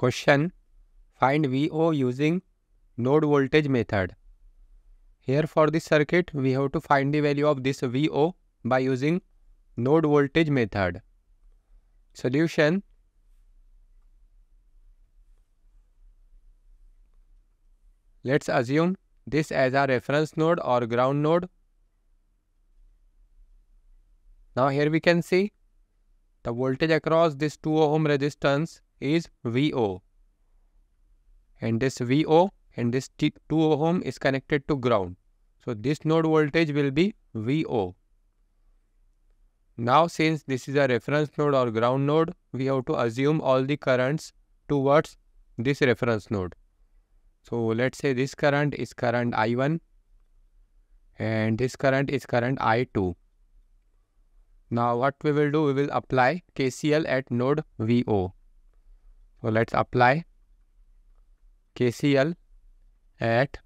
Question Find VO using node voltage method. Here for this circuit, we have to find the value of this VO by using node voltage method. Solution Let's assume this as a reference node or ground node. Now here we can see the voltage across this 2 ohm resistance is VO. And this VO and this 2 ohm is connected to ground. So this node voltage will be VO. Now since this is a reference node or ground node, we have to assume all the currents towards this reference node. So let's say this current is current I1 and this current is current I2. Now what we will do, we will apply KCL at node VO. So let's apply KCL at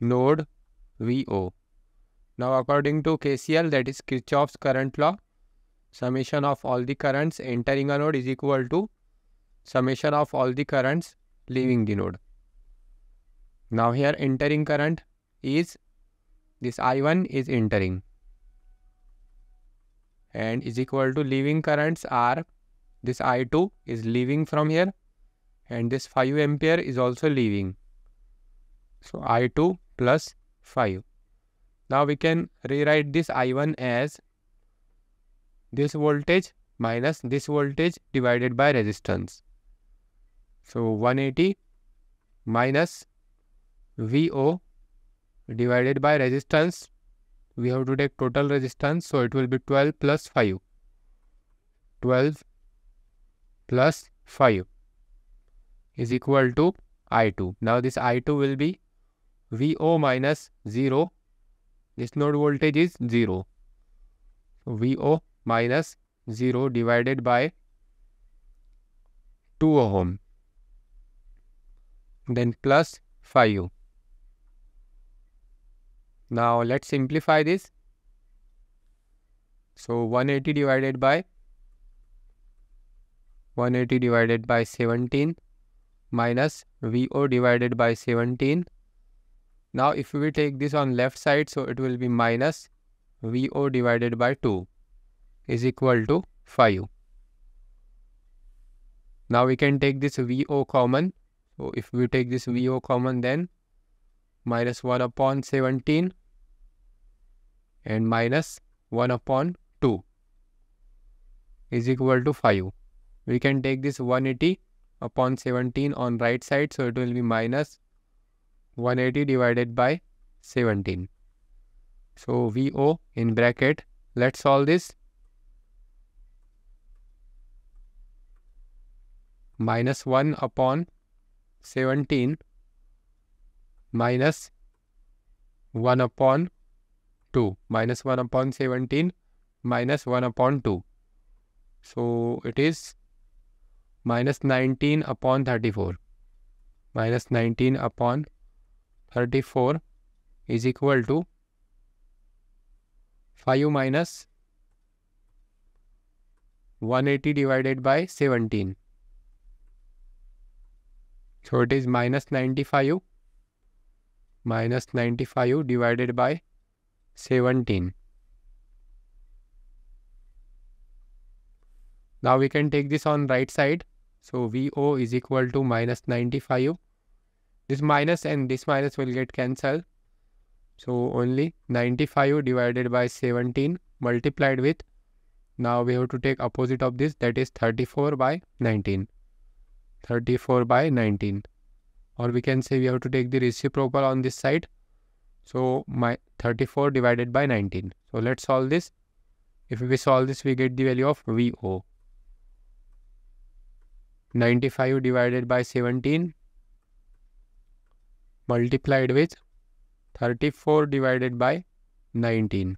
node VO. Now according to KCL that is Kirchhoff's current law, summation of all the currents entering a node is equal to summation of all the currents leaving the node. Now here entering current is this I1 is entering and is equal to leaving currents are this I2 is leaving from here and this 5 ampere is also leaving. So I2 plus 5. Now we can rewrite this I1 as this voltage minus this voltage divided by resistance. So 180 minus VO divided by resistance. We have to take total resistance. So it will be 12 plus 5. 12 plus 5 is equal to I2. Now this I2 will be VO minus 0. This node voltage is 0. So VO minus 0 divided by 2 ohm. Then plus 5. Now let's simplify this. So 180 divided by 180 divided by 17 minus VO divided by 17. Now if we take this on left side, so it will be minus VO divided by 2 is equal to 5. Now we can take this VO common. So if we take this VO common then minus 1 upon 17 and minus 1 upon 2 is equal to 5 we can take this 180 upon 17 on right side so it will be minus 180 divided by 17 so VO in bracket let's solve this. Minus 1 upon 17 minus 1 upon 2 minus 1 upon 17 minus 1 upon 2 so it is minus 19 upon 34 minus 19 upon 34 is equal to 5 minus 180 divided by 17. So it is minus 95 minus 95 divided by 17. Now we can take this on right side. So VO is equal to minus 95. This minus and this minus will get cancelled. So only 95 divided by 17 multiplied with now we have to take opposite of this that is 34 by 19. 34 by 19 or we can say we have to take the reciprocal on this side. So my 34 divided by 19. So let's solve this. If we solve this we get the value of VO. 95 divided by 17 multiplied with 34 divided by 19.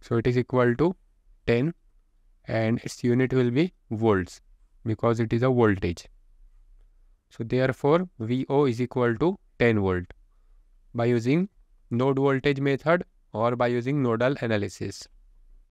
So it is equal to 10 and its unit will be volts because it is a voltage. So therefore VO is equal to 10 volt by using node voltage method or by using nodal analysis.